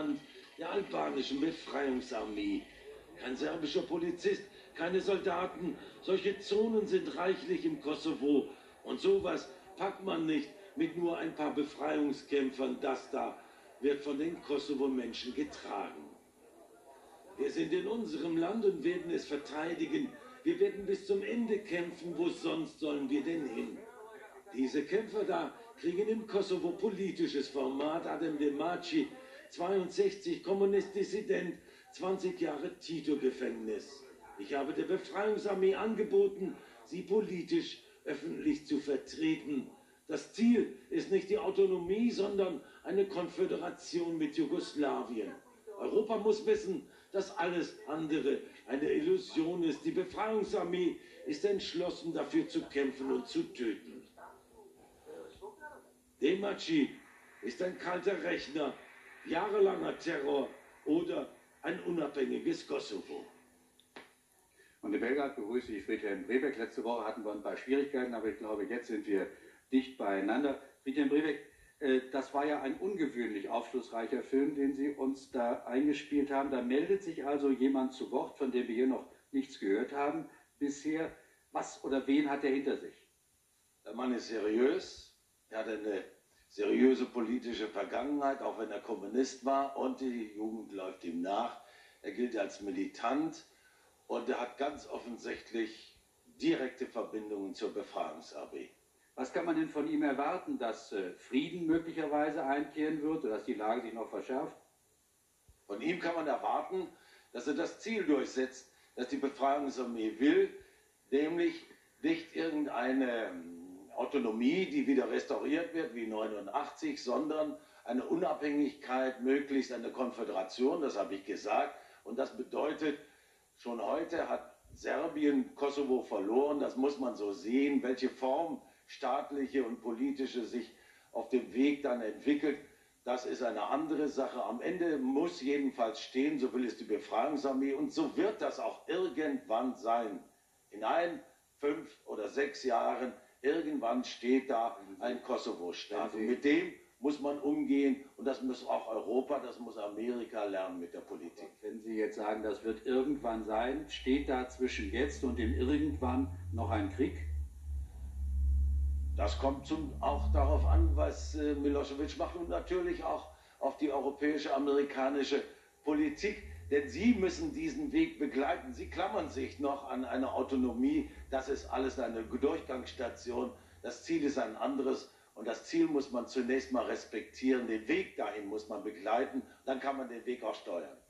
Kommandant der albanischen Befreiungsarmee. Kein serbischer Polizist, keine Soldaten. Solche Zonen sind reichlich im Kosovo. Und sowas packt man nicht mit nur ein paar Befreiungskämpfern. Das da wird von den Kosovo-Menschen getragen. Wir sind in unserem Land und werden es verteidigen. Wir werden bis zum Ende kämpfen. Wo sonst sollen wir denn hin? Diese Kämpfer da kriegen im Kosovo politisches Format. Adem Demaci, 62, Kommunistdissident, 20 Jahre Tito-Gefängnis. Ich habe der Befreiungsarmee angeboten, sie politisch öffentlich zu vertreten. Das Ziel ist nicht die Autonomie, sondern eine Konföderation mit Jugoslawien. Europa muss wissen, dass alles andere eine Illusion ist. Die Befreiungsarmee ist entschlossen, dafür zu kämpfen und zu töten. Demaci ist ein kalter Rechner, jahrelanger Terror oder ein unabhängiges Kosovo. Und in Belgrad begrüße ich Friedhelm Brebeck. Letzte Woche hatten wir ein paar Schwierigkeiten, aber ich glaube, jetzt sind wir dicht beieinander. Friedhelm Brebeck, äh, das war ja ein ungewöhnlich aufschlussreicher Film, den Sie uns da eingespielt haben. Da meldet sich also jemand zu Wort, von dem wir hier noch nichts gehört haben bisher. Was oder wen hat er hinter sich? Der Mann ist seriös, er hat eine seriöse politische Vergangenheit, auch wenn er Kommunist war und die Jugend läuft ihm nach. Er gilt als militant und er hat ganz offensichtlich direkte Verbindungen zur Befreiungsarmee. Was kann man denn von ihm erwarten, dass äh, Frieden möglicherweise einkehren wird oder dass die Lage sich noch verschärft? Von ihm kann man erwarten, dass er das Ziel durchsetzt, das die Befreiungsarmee will, nämlich nicht irgendeine ähm, Autonomie, die wieder restauriert wird wie 89, sondern eine Unabhängigkeit, möglichst eine Konföderation, das habe ich gesagt. Und das bedeutet, schon heute hat Serbien Kosovo verloren, das muss man so sehen, welche Form staatliche und politische sich auf dem Weg dann entwickelt, das ist eine andere Sache. Am Ende muss jedenfalls stehen, so will es die Befreiungsarmee und so wird das auch irgendwann sein. In ein, fünf oder sechs Jahren, irgendwann steht da ein Kosovo-Staat. Und mit dem muss man umgehen und das muss auch Europa, das muss Amerika lernen mit der Politik. Wenn Sie jetzt sagen, das wird irgendwann sein, steht da zwischen jetzt und dem irgendwann noch ein Krieg? Das kommt zum, auch darauf an, was äh, Milosevic macht und natürlich auch auf die europäische, amerikanische Politik. Denn sie müssen diesen Weg begleiten. Sie klammern sich noch an eine Autonomie. Das ist alles eine Durchgangsstation. Das Ziel ist ein anderes. Und das Ziel muss man zunächst mal respektieren. Den Weg dahin muss man begleiten. Dann kann man den Weg auch steuern.